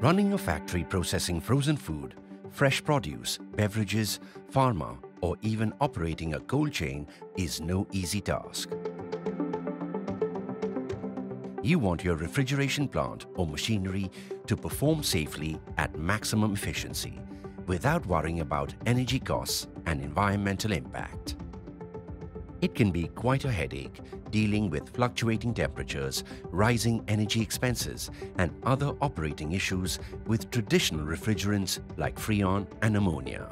Running a factory processing frozen food, fresh produce, beverages, pharma, or even operating a cold chain is no easy task. You want your refrigeration plant or machinery to perform safely at maximum efficiency without worrying about energy costs and environmental impact. It can be quite a headache dealing with fluctuating temperatures, rising energy expenses, and other operating issues with traditional refrigerants like Freon and ammonia.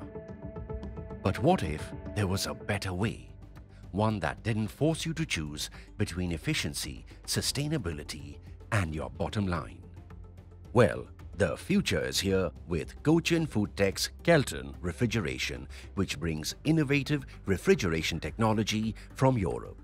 But what if there was a better way? One that didn't force you to choose between efficiency, sustainability, and your bottom line. Well, the future is here with Cochin FoodTech's Kelton Refrigeration, which brings innovative refrigeration technology from Europe.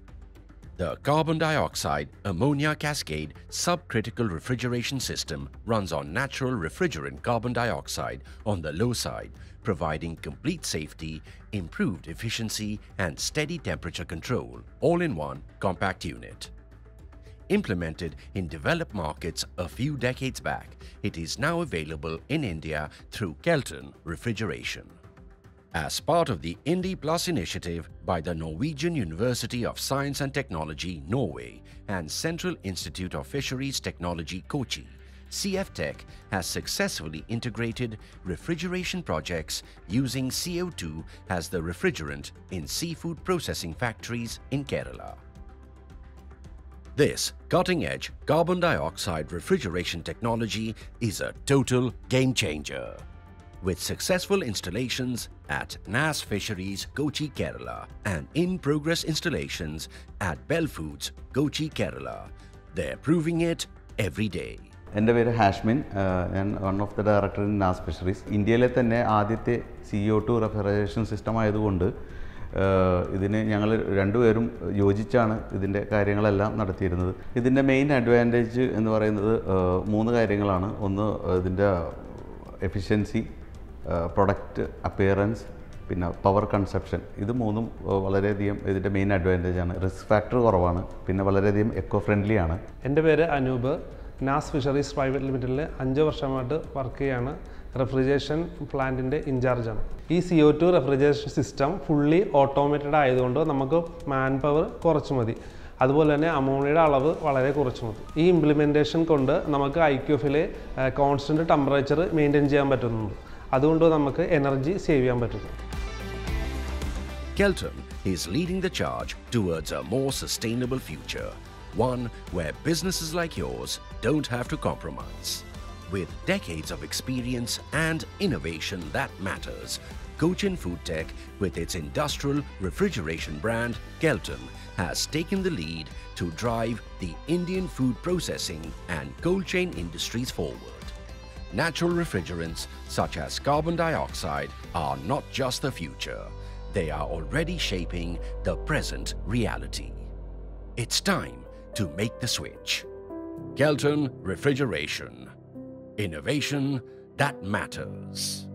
The carbon dioxide ammonia cascade subcritical refrigeration system runs on natural refrigerant carbon dioxide on the low side, providing complete safety, improved efficiency, and steady temperature control, all in one compact unit. Implemented in developed markets a few decades back, it is now available in India through Kelton Refrigeration. As part of the Indy Plus initiative by the Norwegian University of Science and Technology, Norway, and Central Institute of Fisheries Technology, Kochi, CF Tech has successfully integrated refrigeration projects using CO2 as the refrigerant in seafood processing factories in Kerala. This cutting-edge carbon dioxide refrigeration technology is a total game changer. With successful installations at NAS Fisheries, Kochi, Kerala and in-progress installations at Bell Foods, Kochi, Kerala, they're proving it every day. എന്റെ പേര് ഹാഷ്മിൻ ഞാൻ one of the director in Naz fisheries ഇന്ത്യയിലെ തന്നെ ആദ്യത്തെ C O two refrigeration system ആയതുകൊണ്ട് ഇതിന് ഞങ്ങൾ രണ്ടുപേരും യോജിച്ചാണ് ഇതിന്റെ കാര്യങ്ങളെല്ലാം നടത്തിയിരുന്നത്. ഇതിന്റെ മെയിൻ അഡ്വാന്റേജ് എന്ന് പറയുന്നത് മൂന്ന് കാര്യങ്ങളാണ്. ഒന്ന് ഇതിന്റെ എഫിഷ്യൻസി പ്രൊഡക്റ്റ് അപ്പിയറൻസ് പിന്നെ പവർ കൺസെപ്ഷൻ ഇത് മൂന്നും വളരെയധികം ഇതിന്റെ മെയിൻ അഡ്വാന്റേജ് ആണ്. റിസ്ക് ഫാക്ടർ കുറവാണ് പിന്നെ വളരെയധികം എക്കോ ഫ്രണ്ട്ലി ആണ്. എന്റെ പേര് അനൂപ്. നാസ് ഫിഷറീസ് പ്രൈവറ്റ് ലിമിറ്റഡിൽ അഞ്ച് വർഷമായിട്ട് വർക്ക് ചെയ്യാണ്. റെഫ്രിജറേഷൻ പ്ലാന്റിന്റെ ഇൻചാർജാണ് ഈ C O two refrigeration system fully automated ആയതുകൊണ്ട് നമുക്ക് മാൻ പവർ കുറച്ച് മതി. അതുപോലെ തന്നെ അമോണിയയുടെ അളവ് വളരെ കുറച്ച് മതി. ഈ ഇംപ്ലിമെന്റേഷൻ കൊണ്ട് നമുക്ക് ഐ ക്യു എഫിലെ കോൺസ്റ്റന്റ് ടെമ്പറേച്ചർ മെയിന്റെയിൻ ചെയ്യാൻ പറ്റുന്നുണ്ട്. അതുകൊണ്ട് നമുക്ക് എനർജി സേവ് ചെയ്യാൻ പറ്റുന്നു Kelton is leading the charge towards a more sustainable future, one where businesses like yours don't have to compromise. With decades of experience and innovation that matters, Cochin Food Tech, with its industrial refrigeration brand Kelton, has taken the lead to drive the Indian food processing and cold chain industries forward. Natural refrigerants such as carbon dioxide are not just the future, they are already shaping the present reality. It's time to make the switch. Kelton Refrigeration. Innovation that matters.